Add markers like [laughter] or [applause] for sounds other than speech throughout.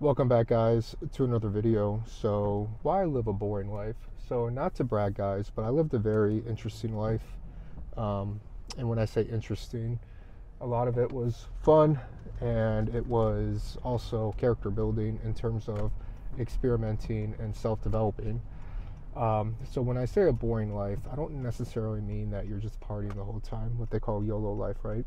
Welcome back, guys, to another video. So, why live a boring life? So, not to brag, guys, but I lived a very interesting life. Um, and when I say interesting, a lot of it was fun and it was also character building in terms of experimenting and self developing. Um, so, when I say a boring life, I don't necessarily mean that you're just partying the whole time, what they call YOLO life, right?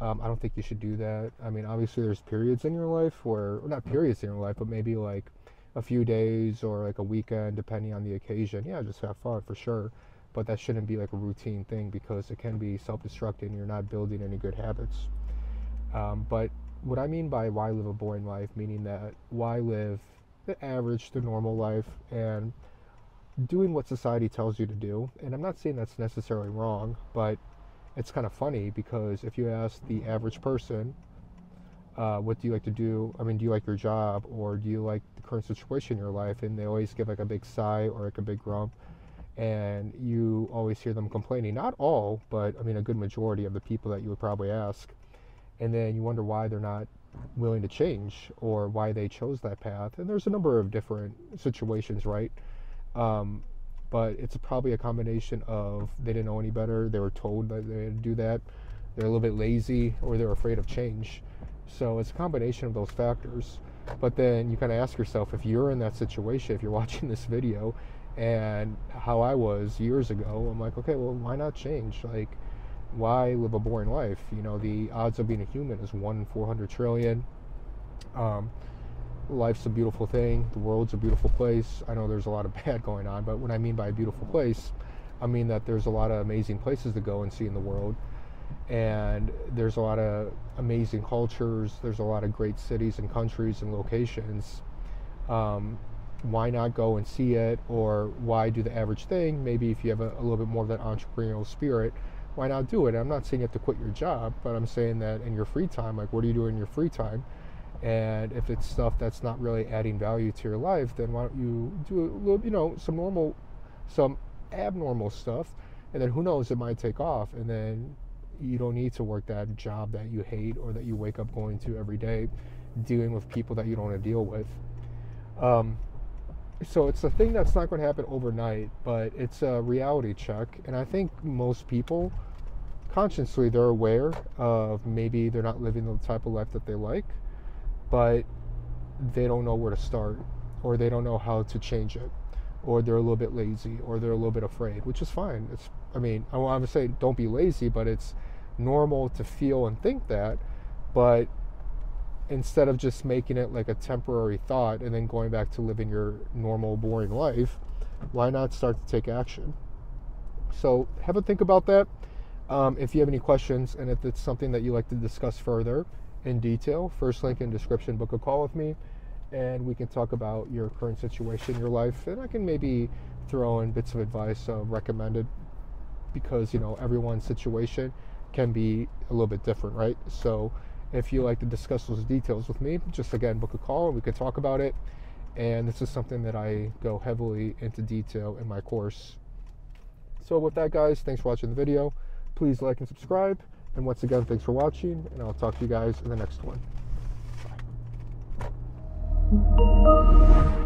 Um, I don't think you should do that. I mean, obviously, there's periods in your life where, not periods in your life, but maybe like a few days or like a weekend, depending on the occasion. Yeah, just have fun for sure. But that shouldn't be like a routine thing because it can be self destructing. You're not building any good habits. Um, but what I mean by why live a boring life, meaning that why live the average, the normal life, and doing what society tells you to do. And I'm not saying that's necessarily wrong, but it's kind of funny because if you ask the average person, uh, what do you like to do? I mean, do you like your job or do you like the current situation in your life? And they always give like a big sigh or like a big grump. And you always hear them complaining. Not all, but I mean, a good majority of the people that you would probably ask. And then you wonder why they're not willing to change or why they chose that path. And there's a number of different situations, right? Um, but it's probably a combination of they didn't know any better, they were told that they had to do that, they're a little bit lazy, or they're afraid of change. So it's a combination of those factors. But then you kind of ask yourself if you're in that situation, if you're [laughs] watching this video, and how I was years ago, I'm like, okay, well, why not change? Like, why live a boring life? You know, the odds of being a human is one in 400 trillion. Um, life's a beautiful thing. The world's a beautiful place. I know there's a lot of [laughs] bad going on, but what I mean by a beautiful place, I mean that there's a lot of amazing places to go and see in the world. And there's a lot of amazing cultures. There's a lot of great cities and countries and locations. Um, why not go and see it? Or why do the average thing? Maybe if you have a, a little bit more of that entrepreneurial spirit, why not do it? I'm not saying you have to quit your job, but I'm saying that in your free time, like what are you doing in your free time? And if it's stuff that's not really adding value to your life, then why don't you do a little, you know, some normal, some abnormal stuff, and then who knows, it might take off, and then you don't need to work that job that you hate or that you wake up going to every day, dealing with people that you don't want to deal with. Um, so it's a thing that's not going to happen overnight, but it's a reality check, and I think most people consciously they're aware of maybe they're not living the type of life that they like but they don't know where to start or they don't know how to change it or they're a little bit lazy or they're a little bit afraid which is fine. It's i mean i want to say don't be lazy but it's normal to feel and think that but instead of just making it like a temporary thought and then going back to living your normal boring life why not start to take action? So have a think about that. Um, if you have any questions and if it's something that you like to discuss further in detail. First link in description, book a call with me, and we can talk about your current situation, your life, and I can maybe throw in bits of advice uh, recommended because you know everyone's situation can be a little bit different, right? So if you like to discuss those details with me, just again book a call and we can talk about it. And this is something that I go heavily into detail in my course. So with that, guys, thanks for watching the video. Please like and subscribe. And once again, thanks for watching, and I'll talk to you guys in the next one. Bye.